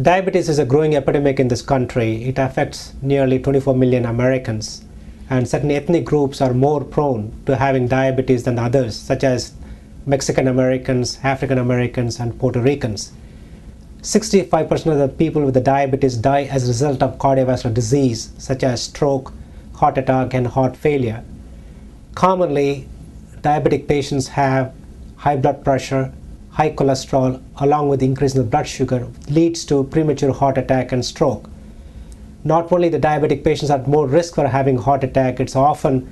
Diabetes is a growing epidemic in this country. It affects nearly 24 million Americans, and certain ethnic groups are more prone to having diabetes than others, such as Mexican Americans, African Americans, and Puerto Ricans. 65% of the people with the diabetes die as a result of cardiovascular disease, such as stroke, heart attack, and heart failure. Commonly, diabetic patients have high blood pressure, high cholesterol along with increase in the blood sugar leads to premature heart attack and stroke. Not only the diabetic patients are at more risk for having heart attack, it's often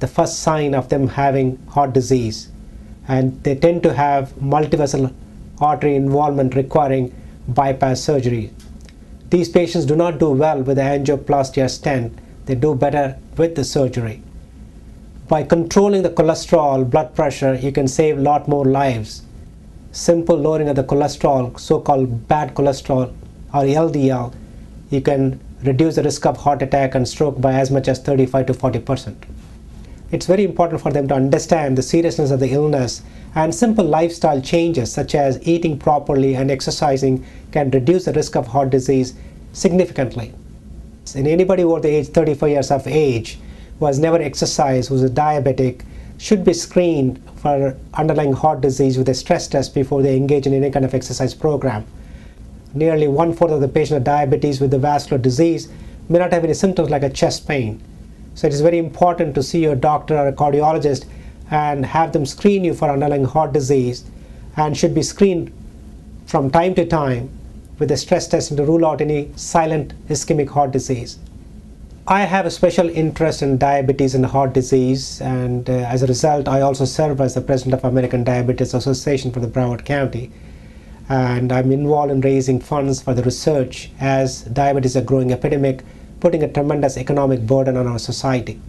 the first sign of them having heart disease. And they tend to have multivessel artery involvement requiring bypass surgery. These patients do not do well with angioplasty stent. They do better with the surgery. By controlling the cholesterol, blood pressure, you can save a lot more lives simple lowering of the cholesterol, so-called bad cholesterol or LDL, you can reduce the risk of heart attack and stroke by as much as 35 to 40 percent. It's very important for them to understand the seriousness of the illness and simple lifestyle changes such as eating properly and exercising can reduce the risk of heart disease significantly. In anybody over the age 35 years of age who has never exercised, who's a diabetic, should be screened for underlying heart disease with a stress test before they engage in any kind of exercise program. Nearly one fourth of the patients with diabetes with the vascular disease may not have any symptoms like a chest pain. So it is very important to see your doctor or a cardiologist and have them screen you for underlying heart disease and should be screened from time to time with a stress testing to rule out any silent ischemic heart disease. I have a special interest in diabetes and heart disease, and uh, as a result, I also serve as the president of American Diabetes Association for the Broward County. And I'm involved in raising funds for the research as diabetes is a growing epidemic, putting a tremendous economic burden on our society.